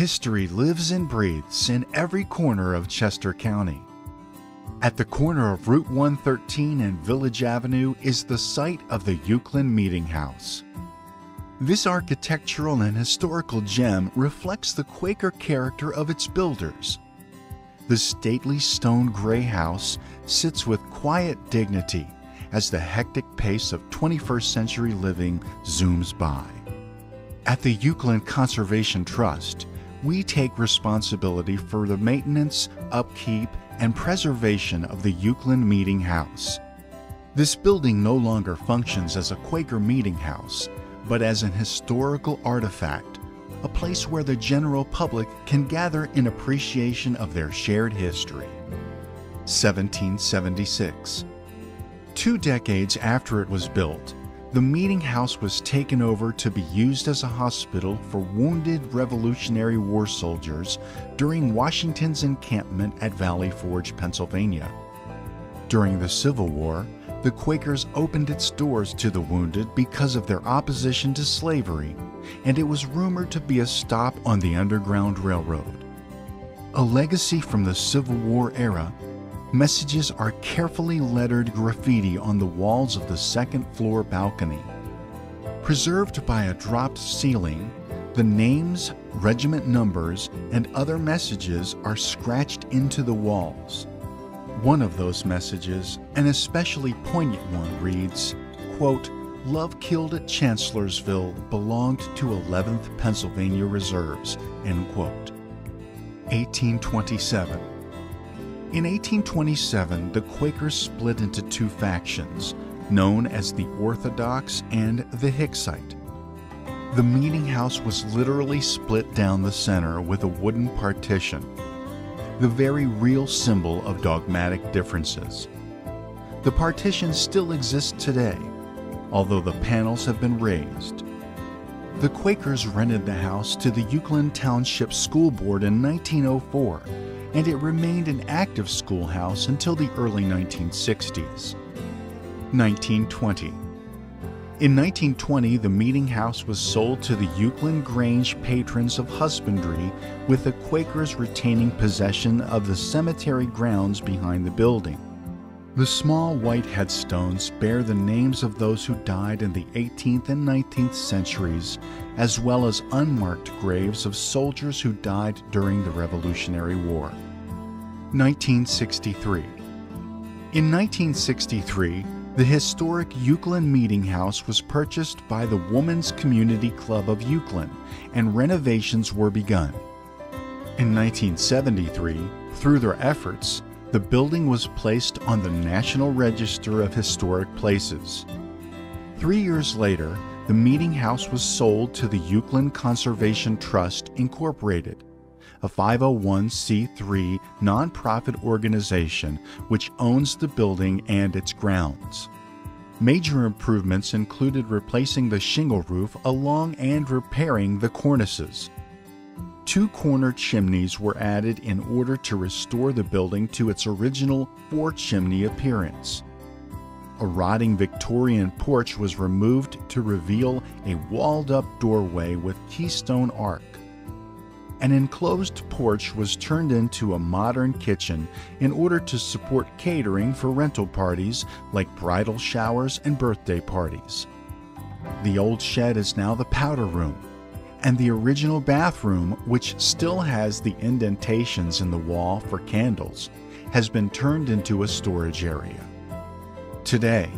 History lives and breathes in every corner of Chester County. At the corner of Route 113 and Village Avenue is the site of the Uwchlan Meeting House. This architectural and historical gem reflects the Quaker character of its builders. The stately stone gray house sits with quiet dignity as the hectic pace of 21st century living zooms by. At the Uwchlan Conservation Trust, we take responsibility for the maintenance, upkeep, and preservation of the Uwchlan Meeting House. This building no longer functions as a Quaker meeting house, but as an historical artifact, a place where the general public can gather in appreciation of their shared history. 1776. Two decades after it was built, the meeting house was taken over to be used as a hospital for wounded Revolutionary War soldiers during Washington's encampment at Valley Forge, Pennsylvania. During the Civil War, the Quakers opened its doors to the wounded because of their opposition to slavery, and it was rumored to be a stop on the Underground Railroad. A legacy from the Civil War era Messages are carefully lettered graffiti on the walls of the second floor balcony. Preserved by a dropped ceiling, the names, regiment numbers, and other messages are scratched into the walls. One of those messages, an especially poignant one, reads, quote, Love killed at Chancellorsville belonged to 11th Pennsylvania Reserves, end quote. 1827 in 1827, the Quakers split into two factions, known as the Orthodox and the Hicksite. The meeting house was literally split down the center with a wooden partition, the very real symbol of dogmatic differences. The partition still exists today, although the panels have been raised. The Quakers rented the house to the Uwchlan Township School Board in 1904 and it remained an active schoolhouse until the early 1960s. 1920. In 1920, the meeting house was sold to the Uwchlan Grange patrons of husbandry, with the Quakers retaining possession of the cemetery grounds behind the building. The small white headstones bear the names of those who died in the 18th and 19th centuries, as well as unmarked graves of soldiers who died during the Revolutionary War. 1963 In 1963, the historic Uwchlan Meeting House was purchased by the Woman's Community Club of Uwchlan, and renovations were begun. In 1973, through their efforts, the building was placed on the National Register of Historic Places. Three years later, the meeting house was sold to the Uwchlan Conservation Trust, Incorporated, a 501c3 nonprofit organization which owns the building and its grounds. Major improvements included replacing the shingle roof along and repairing the cornices. Two corner chimneys were added in order to restore the building to its original four chimney appearance. A rotting Victorian porch was removed to reveal a walled up doorway with keystone arch. An enclosed porch was turned into a modern kitchen in order to support catering for rental parties like bridal showers and birthday parties. The old shed is now the powder room, and the original bathroom, which still has the indentations in the wall for candles, has been turned into a storage area. Today,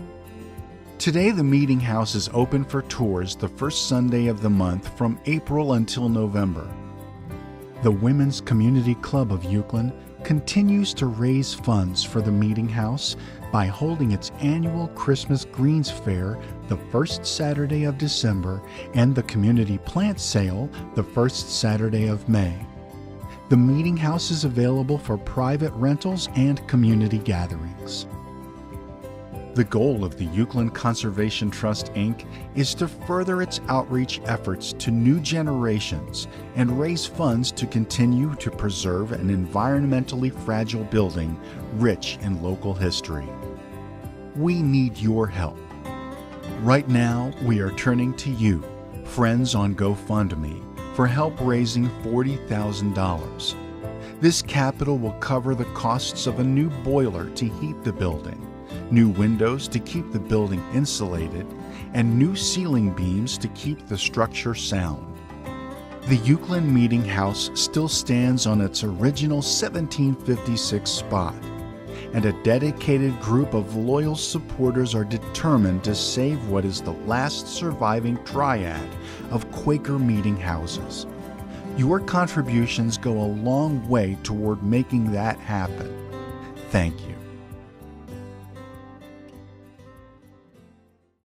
Today, the meeting house is open for tours the first Sunday of the month from April until November. The Women's Community Club of Uwchlan continues to raise funds for the meeting house by holding its annual Christmas Greens Fair the first Saturday of December and the Community Plant Sale the first Saturday of May. The meeting house is available for private rentals and community gatherings. The goal of the Uwchlan Conservation Trust, Inc. is to further its outreach efforts to new generations and raise funds to continue to preserve an environmentally fragile building rich in local history. We need your help. Right now, we are turning to you, friends on GoFundMe, for help raising $40,000. This capital will cover the costs of a new boiler to heat the building, new windows to keep the building insulated, and new ceiling beams to keep the structure sound. The Uwchlan Meeting House still stands on its original 1756 spot, and a dedicated group of loyal supporters are determined to save what is the last surviving triad of Quaker meeting houses. Your contributions go a long way toward making that happen. Thank you.